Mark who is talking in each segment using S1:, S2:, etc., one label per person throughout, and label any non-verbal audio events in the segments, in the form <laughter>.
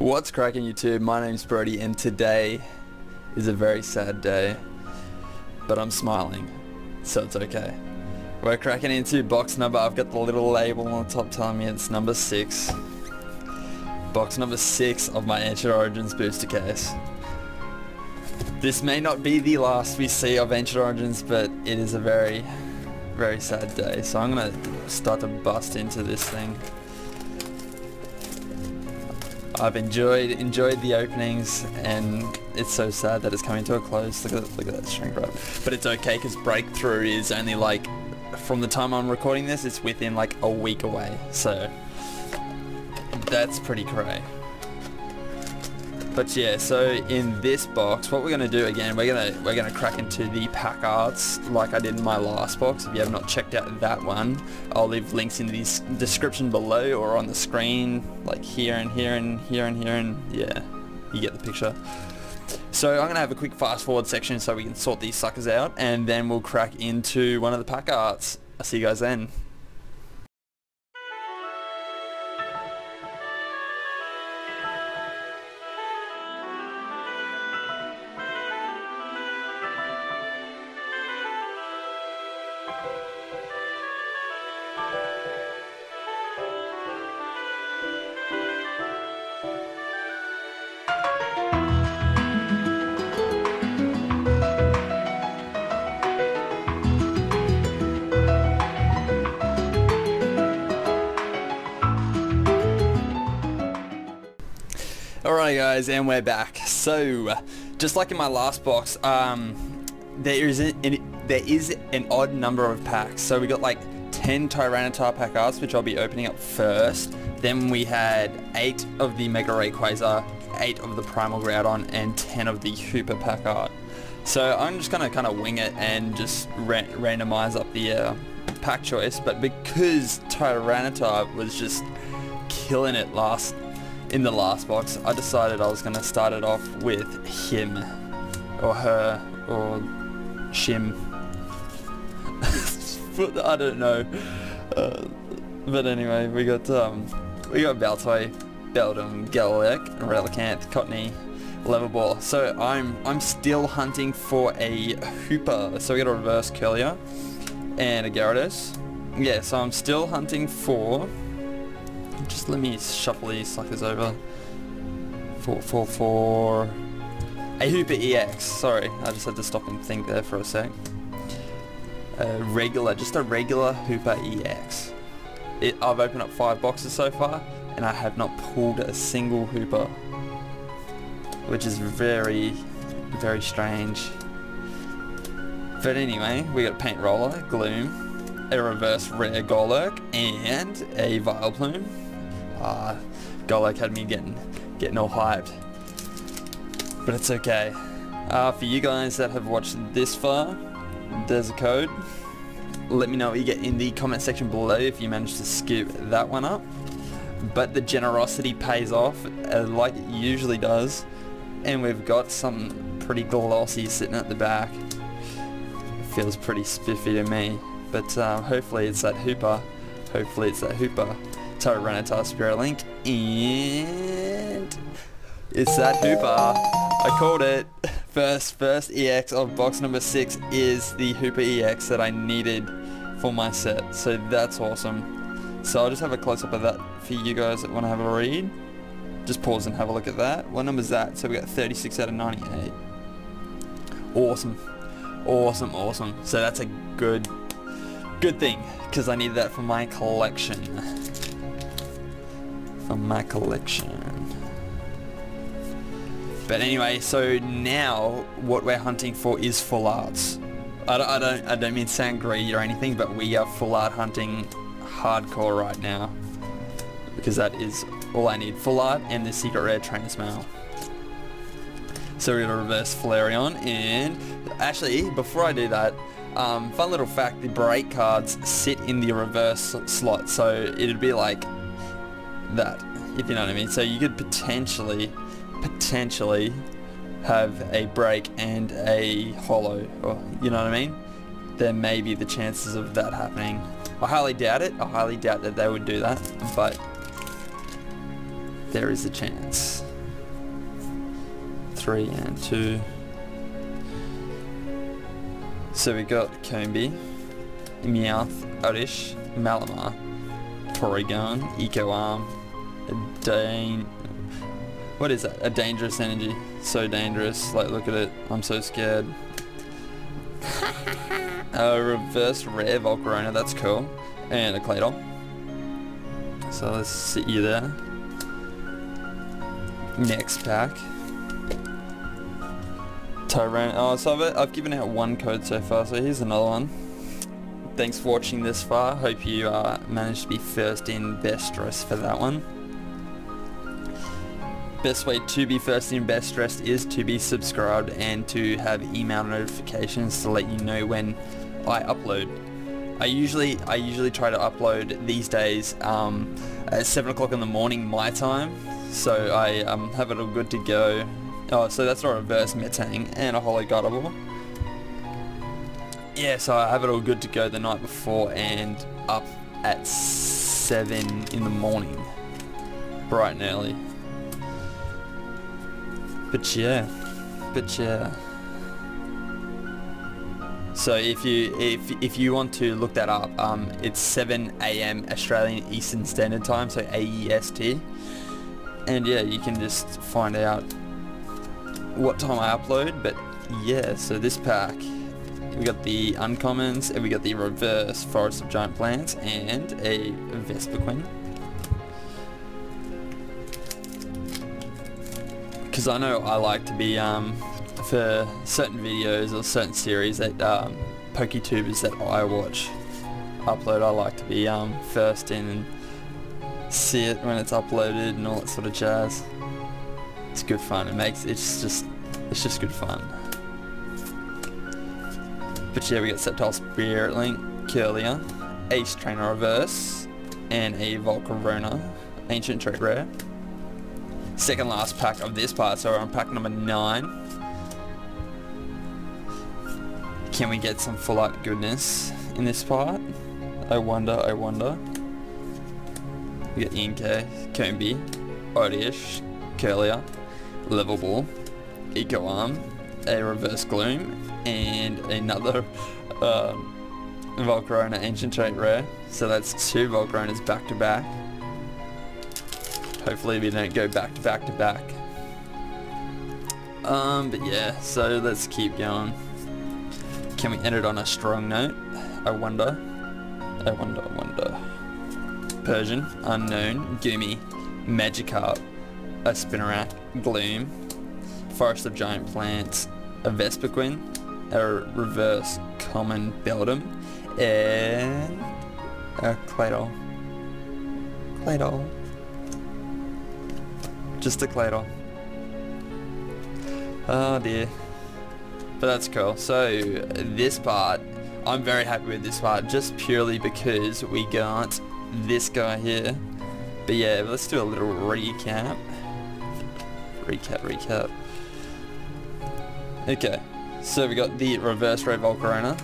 S1: What's cracking YouTube? My name's Brodie and today is a very sad day, but I'm smiling, so it's okay. We're cracking into box number, I've got the little label on the top telling me it's number 6. Box number 6 of my Ancient Origins booster case. This may not be the last we see of Ancient Origins, but it is a very, very sad day, so I'm gonna start to bust into this thing. I've enjoyed enjoyed the openings and it's so sad that it's coming to a close. Look at look at that shrink wrap. But it's okay because breakthrough is only like from the time I'm recording this, it's within like a week away. So that's pretty cray. But yeah, so in this box, what we're gonna do again, we're gonna we're gonna crack into the pack arts like I did in my last box. If you have not checked out that one, I'll leave links in the description below or on the screen, like here and here and here and here and yeah, you get the picture. So I'm gonna have a quick fast forward section so we can sort these suckers out, and then we'll crack into one of the pack arts. I'll see you guys then. Alright guys, and we're back. So, just like in my last box, um, there is an, there is an odd number of packs. So we got like 10 Tyranitar pack arts, which I'll be opening up first. Then we had 8 of the Mega Rayquaza, 8 of the Primal Groudon, and 10 of the Hoopa pack art. So I'm just going to kind of wing it and just ra randomize up the uh, pack choice. But because Tyranitar was just killing it last in the last box, I decided I was going to start it off with him, or her, or shim. <laughs> I don't know. Uh, but anyway, we got um, we got Baltoy, Beldum, Gallic, Relicanth, Cottonee, Level Ball. So I'm I'm still hunting for a Hoopa. So we got a Reverse Kirlia and a Gyarados. Yeah, so I'm still hunting for just let me shuffle these suckers over. For, for, for... A Hoopa EX. Sorry, I just had to stop and think there for a sec. A regular, just a regular Hoopa EX. It, I've opened up five boxes so far, and I have not pulled a single Hoopa. Which is very, very strange. But anyway, we got Paint Roller, Gloom, a reverse rare Golurk, and a Vileplume uh, me getting getting all hyped. But it's okay. Uh, for you guys that have watched this far, there's a code. Let me know what you get in the comment section below if you managed to skip that one up. But the generosity pays off uh, like it usually does. And we've got some pretty glossy sitting at the back. It feels pretty spiffy to me. But uh, hopefully it's that Hoopa. Hopefully it's that Hoopa. Tyranitar Spirit Link, and it's that Hoopa. I called it. <laughs> First, first EX of box number six is the Hoopa EX that I needed for my set. So that's awesome. So I'll just have a close-up of that for you guys that want to have a read. Just pause and have a look at that. What number is that? So we got 36 out of 98. Awesome. Awesome, awesome. So that's a good, good thing because I need that for my collection from my collection. But anyway, so now what we're hunting for is full arts. I don't, I don't, I don't mean sound greedy or anything, but we are full art hunting hardcore right now. Because that is all I need. Full art and the secret rare Trainer's Mail. So we're going to reverse Flareon and actually before I do that, um, fun little fact, the break cards sit in the reverse slot so it'd be like that, if you know what I mean. So you could potentially, potentially have a break and a holo, or you know what I mean? There may be the chances of that happening. I highly doubt it. I highly doubt that they would do that, but there is a chance. Three and two. So we got Combee, Meowth, Oddish, Malamar, Porygon, Eco Arm, a Dane. What is that? A dangerous energy. So dangerous. Like, look at it. I'm so scared. <laughs> a reverse rare Volcarona. That's cool. And a Claydol. So let's sit you there. Next pack. Tyran. Oh, so I've, I've given out one code so far, so here's another one. Thanks for watching this far. Hope you uh, managed to be first in best dress for that one. Best way to be first in best dressed is to be subscribed and to have email notifications to let you know when I upload. I usually I usually try to upload these days um, at 7 o'clock in the morning my time so I um, have it all good to go Oh, so that's a reverse Metang and a Holo Gardevoir. Yeah, so I have it all good to go the night before and up at 7 in the morning. Bright and early. But yeah, but yeah. So if you if if you want to look that up, um, it's 7 a.m. Australian Eastern Standard Time, so AEST. And yeah, you can just find out what time I upload, but yeah, so this pack, we got the uncommons, and we got the reverse Forest of Giant Plants, and a Vespiquen. Because I know I like to be, um, for certain videos or certain series that, um, PokeTubers that I watch upload, I like to be, um, first in and see it when it's uploaded and all that sort of jazz it's good fun. It makes it's just it's just good fun. But yeah, we got Sceptile Spirit Link, Kirlia, Ace Trainer Reverse, and a Volcarona, Ancient Trait Rare. Second last pack of this part, so we're on pack number 9. Can we get some full art goodness in this part? I wonder, I wonder. We got Inkay, Combee, Oddish, Kirlia, level ball, eco arm, a reverse gloom, and another <laughs> um, Volcarona ancient trait rare. So that's two Volcaronas back to back. Hopefully we don't go back to back to back. Um, but yeah, so let's keep going. Can we end it on a strong note? I wonder. I wonder, I wonder. Persian, Unown, Goomy, Magikarp, a Spinarak, Gloom, Forest of Giant Plants, a Vespiquen, a Reverse Common Beldum, and a Claydol. Claydol. Just a Claydol. Oh dear. But that's cool. So this part, I'm very happy with this part just purely because we got this guy here. But yeah, let's do a little recap recap, recap. Okay, so we got the Reverse Rare Volcarona,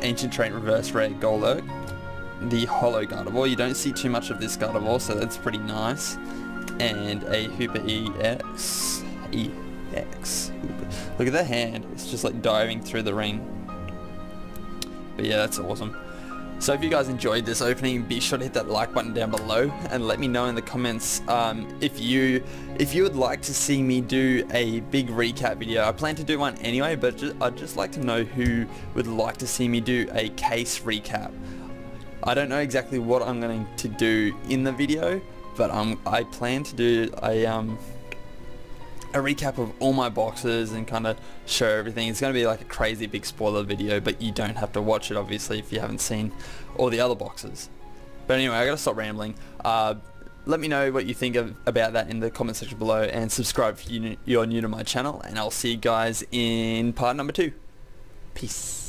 S1: Ancient Trait Reverse Rare Golurk, the Holo Gardevoir. You don't see too much of this Gardevoir, so that's pretty nice. And a Hoopa EX. EX. Look at that hand. It's just like diving through the ring. But yeah, that's awesome. So if you guys enjoyed this opening, be sure to hit that like button down below and let me know in the comments um, if you if you would like to see me do a big recap video. I plan to do one anyway, but just, I'd just like to know who would like to see me do a case recap. I don't know exactly what I'm going to do in the video, but um, I plan to do a um, a recap of all my boxes and kind of show everything. It's going to be like a crazy big spoiler video, but you don't have to watch it obviously if you haven't seen all the other boxes. But anyway, I gotta stop rambling. Uh, let me know what you think of, about that in the comment section below and subscribe if you're new to my channel and I'll see you guys in part number two. Peace.